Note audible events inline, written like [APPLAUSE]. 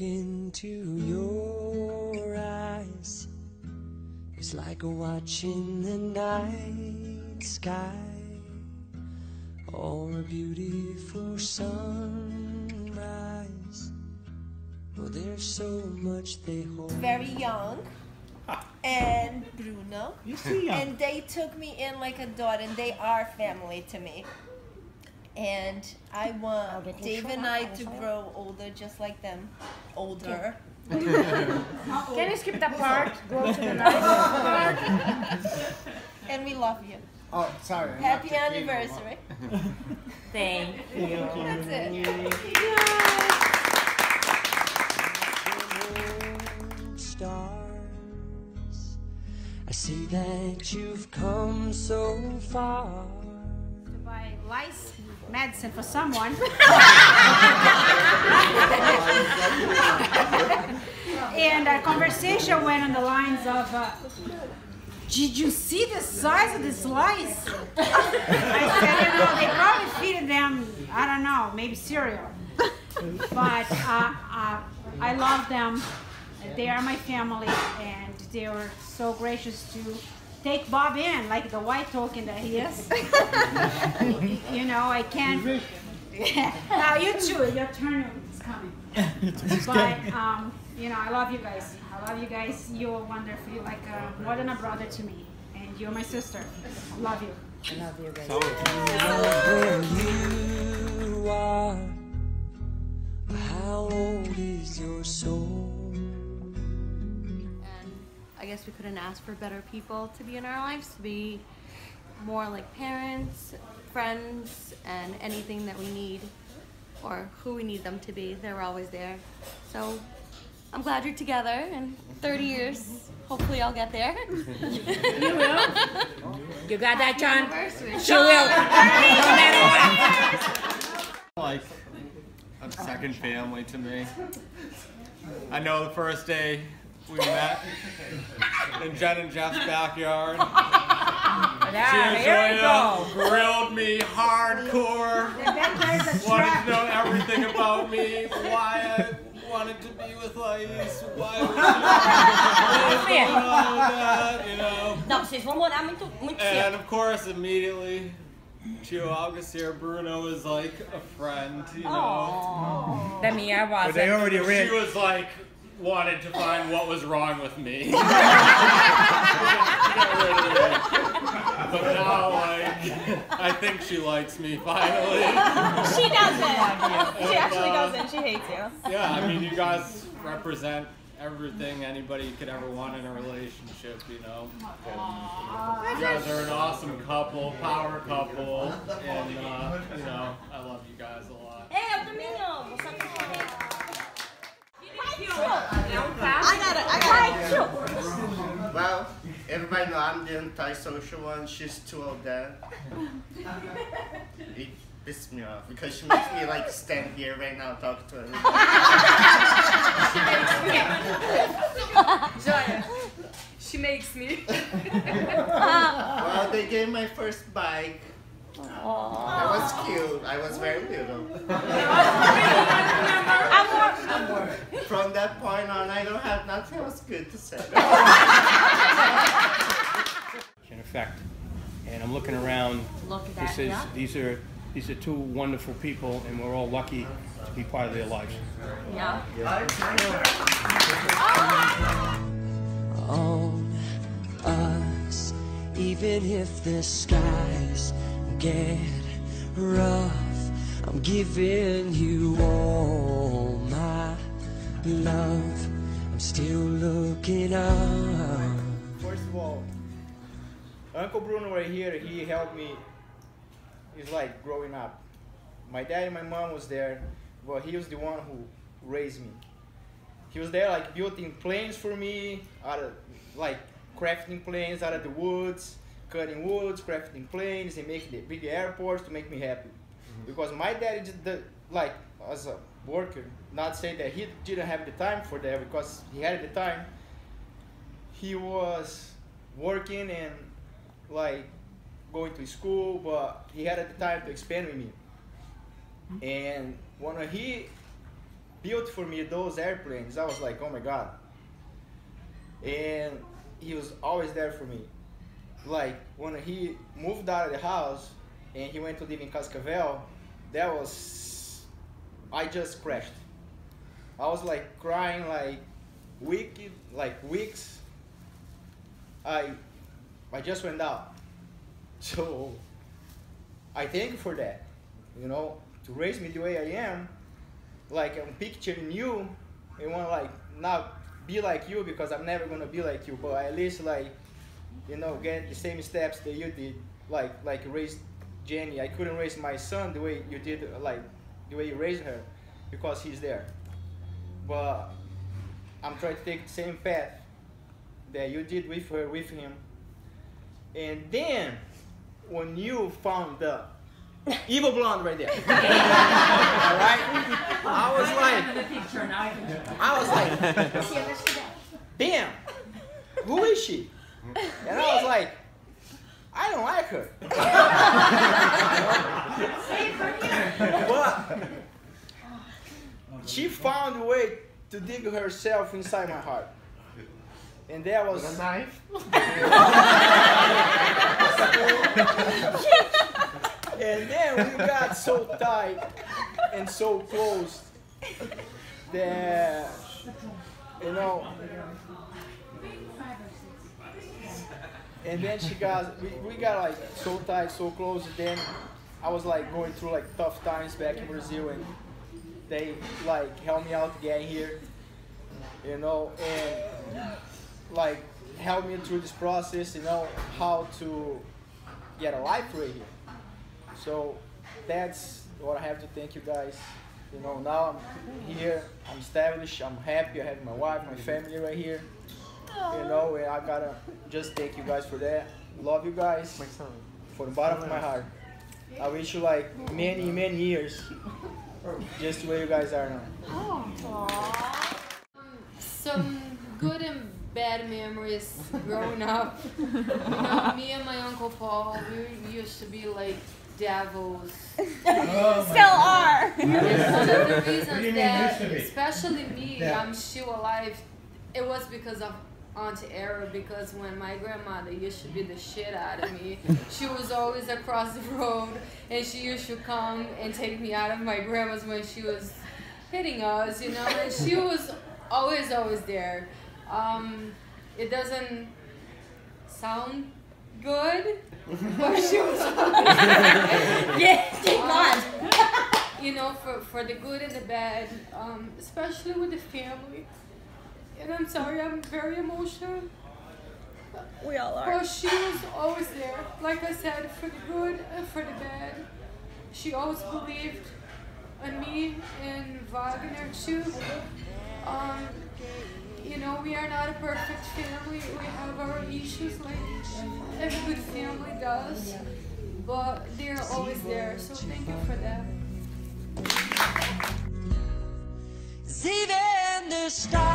into your eyes is like watching the night sky or a beautiful sunrise. Well, there's so much they hold. very young and Bruno. You see young. And they took me in like a daughter, and they are family to me. And I want Dave and I to grow older just like them. Older. [LAUGHS] Can you skip that part? Go to the [LAUGHS] next part. And we love you. Oh, sorry. Happy anniversary. [LAUGHS] Thank you. That's it. stars. I see that you've come so far. Lice medicine for someone. [LAUGHS] and our conversation went on the lines of, uh, did you see the size of this lice? I said, you know, they probably feed them, I don't know, maybe cereal. But uh, uh, I love them. They are my family, and they were so gracious to take Bob in, like the white token that he is. [LAUGHS] you know, I can't. now you too. Your turn is coming. but um, you know, I love you guys. I love you guys. You're wonderful. You're like uh, more than a brother to me, and you're my sister. I love you. Where you guess we couldn't ask for better people to be in our lives, to be more like parents, friends, and anything that we need or who we need them to be. They're always there. So I'm glad you're together in 30 years. Hopefully I'll get there. [LAUGHS] You will. You got that, John? She will. No matter what. like a second family to me. I know the first day we met in Jen and Jeff's backyard. Yeah, here we go. Grilled me hardcore, [LAUGHS] wanted to know everything about me, why I wanted to be with Lais, why was she going on with that, you know. Não, vocês vão morar muito, muito And of course, immediately, Gio August here, Bruno is like a friend, you know. Da minha voz. But they already She was like, wanted to find what was wrong with me. [LAUGHS] but now, like, I think she likes me finally. She doesn't. She actually uh, doesn't. She hates you. Yeah, I mean, you guys represent everything anybody could ever want in a relationship, you know. You guys are an awesome couple, power couple, and, uh, you know, I love you guys a lot. Ei, eu também amo. Só que I got it. I got it. Well, everybody know I'm the anti-social one. She's too old there. It pisses me off because she makes me like stand here right now talk to her. Joia. [LAUGHS] She makes me. Well, they gave my first bike. That was cute. I was very little. [LAUGHS] From that point on, I don't have nothing else good to say. in effect. And I'm looking around. Look at This that. is, Yeah. these are, these are two wonderful people, and we're all lucky to be part of their lives. Yeah. on us. Even if the skies get rough, I'm giving you all my love. I'm still looking up. First of all, Uncle Bruno right here, he helped me. It's like growing up. My dad and my mom was there, but he was the one who raised me. He was there like building planes for me, out of like crafting planes out of the woods, cutting woods, crafting planes, and making the big airports to make me happy. Mm-hmm. Because my dad just the, like as a worker, not saying that he didn't have the time for that because he had the time. He was working and like going to school, but he had the time to expand with me. Mm-hmm. And when he built for me those airplanes, I was like, oh my god. And he was always there for me. Like when he moved out of the house and he went to live in Cascavel, that was I just crashed. I was like crying like week like weeks. I I just went out. [LAUGHS] So I thank you for that. You know, to raise me the way I am, like I'm picturing you and want like not be like you because I'm never gonna be like you, but at least like you know get the same steps that you did, like like raise Jenny. I couldn't raise my son the way you did, like the way you raised her, because he's there. But I'm trying to take the same path that you did with her, with him. And then when you found the [LAUGHS] evil blonde right there. [LAUGHS] All right? I was like, I was like, damn, who is she? And I was like, I don't like her. but [LAUGHS] she found a way to dig herself inside my heart. And that was a knife. [LAUGHS] and then we got so tight and so close that you know and then she got we, we got like so tight so close and then i was like going through like tough times back in brazil and they like helped me out to get here you know and like helped me through this process you know how to get a life right here so that's what I have to thank you guys. You know, now I'm here, I'm established, I'm happy, I have my wife, my family right here. You know, and I gotta just thank you guys for that. Love you guys for the bottom of my heart. I wish you like many, many years just where you guys are now. Some good and bad memories growing up. You know, me and my uncle Paul, we used to be like devils. Still are. And one of the reasons What do you mean that, used to be? especially me, Yeah. I'm still alive, it was because of Auntie Era. Because when my grandmother used to beat the shit out of me, [LAUGHS] she was always across the road, and she used to come and take me out of my grandma's when she was hitting us, you know. And she [LAUGHS] was always, always there. Um, it doesn't sound good, but she was. Yeah, thank God. you know, for, for the good and the bad, um, especially with the family. And I'm sorry, I'm very emotional. We all are. But she was always there. Like I said, for the good and for the bad. She always believed in me and Wagner too. Um, you know, we are not a perfect family. We have our issues like every good family does. But they're always there. So thank you for that. Even the stars.